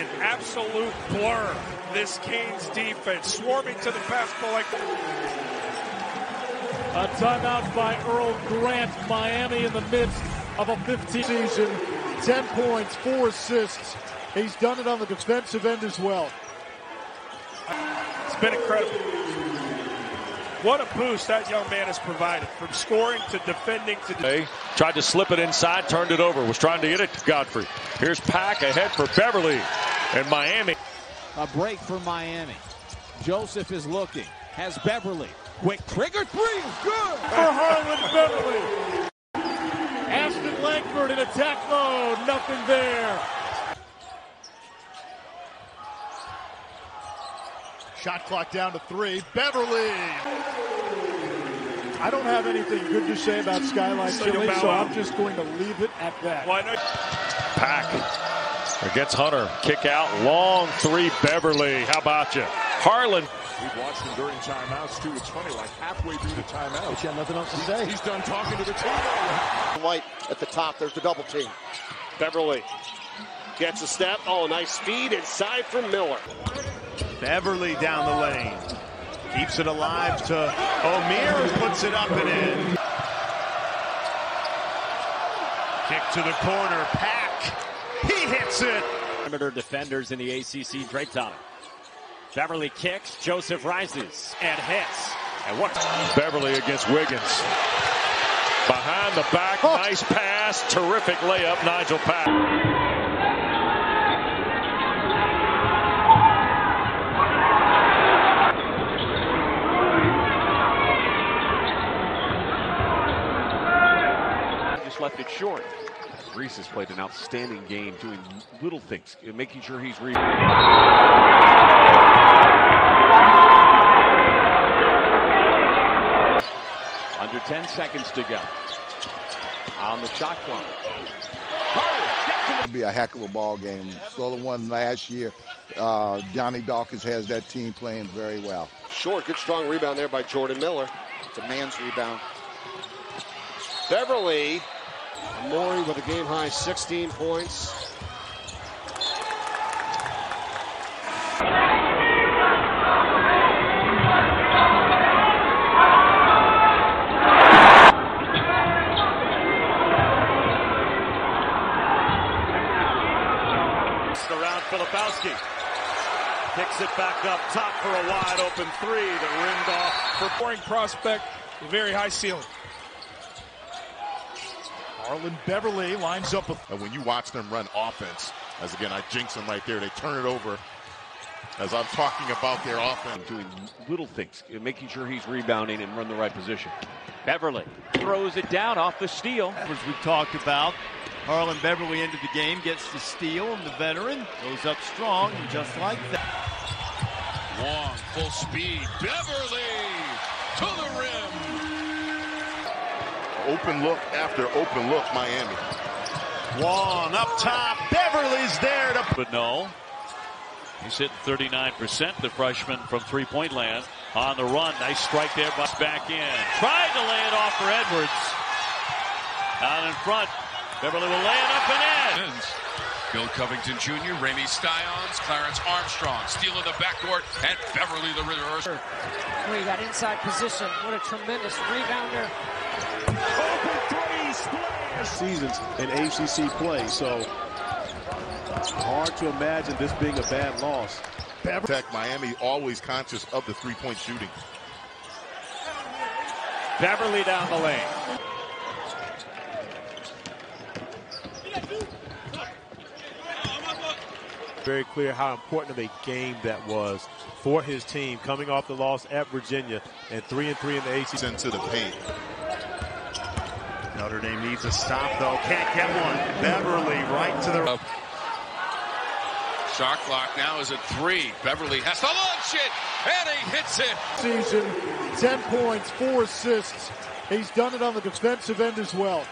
an absolute blur. This Canes defense swarming to the pass collector. A timeout by Earl Grant. Miami in the midst of a 15 season. 10 points, 4 assists. He's done it on the defensive end as well. It's been incredible. What a boost that young man has provided from scoring to defending to. Hey, tried to slip it inside, turned it over, was trying to get it to Godfrey. Here's Pack ahead for Beverly and Miami. A break for Miami. Joseph is looking, has Beverly. Quick trigger three is good for Harlond Beverly. Ashton Langford in attack mode, nothing there. Shot clock down to three. Beverly. I don't have anything good to say about Skyline so Chili, so I'm just going to leave it at that. Why not? Pack against Hunter. Kick out. Long three. Beverly. How about you? Harlond. We've watched him during timeouts, too. It's funny, like halfway through the timeout. He had nothing else to say. He's done talking to the team. White at the top. There's the double team. Beverly gets a step. Oh, nice speed inside from Miller. Beverly down the lane. Keeps it alive to Omier, who puts it up and in. Kick to the corner. Pack. He hits it. Perimeter defenders in the ACC. Drake Thomas. Beverly kicks. Joseph rises and hits. And what? Beverly against Wiggins. Behind the back. Oh. Nice pass. Terrific layup. Nigel Pack. Just left it short. Reese has played an outstanding game doing little things, making sure he's reading. Under 10 seconds to go. On the shot clock. It'll be a heck of a ball game. So the one last year, uh, Johnny Dawkins has that team playing very well. Short, good strong rebound there by Jordan Miller. It's a man's rebound. Beverly Morey with a game high 16 points. Around Filipowski. Picks it back up top for a wide open three that rimmed off. For pouring prospect, very high ceiling. Harlond Beverly lines up. With- and when you watch them run offense, as again, I jinx them right there, they turn it over. As I'm talking about their offense. Doing little things, making sure he's rebounding and run the right position. Beverly throws it down off the steal. As we talked about, Harlond Beverly into the game, gets the steal, and the veteran goes up strong, and just like that. Long, full speed. Beverly to the rim open look after open look, Miami. Wong up top. Beverly's there to. But no. He's hitting 39%, the freshman from three point land. On the run. Nice strike there, but back in. Tried to lay it off for Edwards. Out in front. Beverly will lay it up and in. Bill Covington Jr., Remy Styons, Clarence Armstrong, stealing the backcourt, and Beverly the reverse. We got inside position. What a tremendous rebounder. Seasons in ACC play, so hard to imagine this being a bad loss. Tech Miami always conscious of the three-point shooting. Beverly down the lane. Very clear how important of a game that was for his team coming off the loss at Virginia and three and three in the ACC. Into the paint. Notre Dame needs a stop, though. Can't get one. Beverly right to the. Oh. Shot clock now is at three. Beverly has to launch it, and he hits it. Season, 10 points, four assists. He's done it on the defensive end as well.